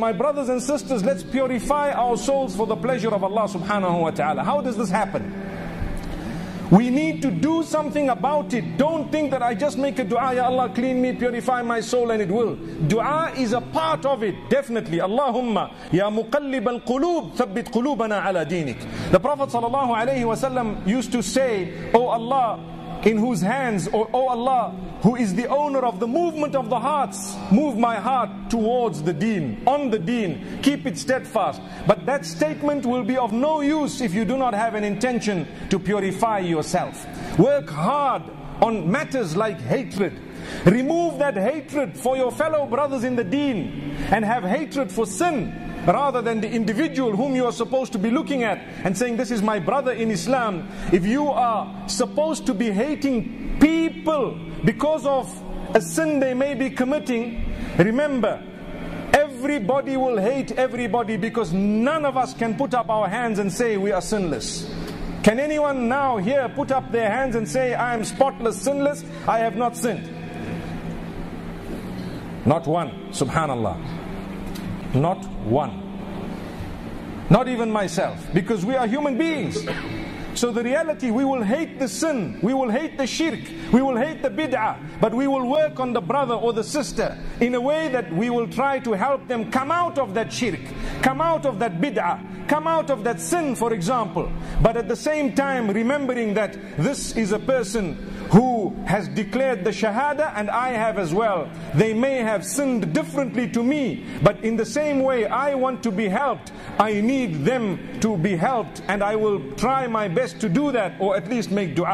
My brothers and sisters, let's purify our souls for the pleasure of Allah subhanahu wa ta'ala. How does this happen? We need to do something about it. Don't think that I just make a dua, Ya Allah, clean me, purify my soul, and it will. Dua is a part of it, definitely. Allahumma, Ya muqallib al qulub, thabbit qulubana ala dinik. The Prophet sallallahu alayhi wasallam used to say, Oh Allah, in whose hands, oh Allah, who is the owner of the movement of the hearts, move my heart towards the deen, on the deen, keep it steadfast. But that statement will be of no use if you do not have an intention to purify yourself. Work hard on matters like hatred. Remove that hatred for your fellow brothers in the deen and have hatred for sin rather than the individual whom you are supposed to be looking at and saying, This is my brother in Islam. If you are supposed to be hating people because of a sin they may be committing, remember, everybody will hate everybody because none of us can put up our hands and say we are sinless. Can anyone now here put up their hands and say, I am spotless, sinless, I have not sinned? Not one, subhanallah. Not one. Not even myself. Because we are human beings. So the reality, we will hate the sin, we will hate the shirk, we will hate the bid'ah, but we will work on the brother or the sister in a way that we will try to help them come out of that shirk, come out of that bid'ah, come out of that sin, for example. But at the same time, remembering that this is a person who has declared the Shahada and I have as well. They may have sinned differently to me, but in the same way I want to be helped. I need them to be helped and I will try my best to do that or at least make dua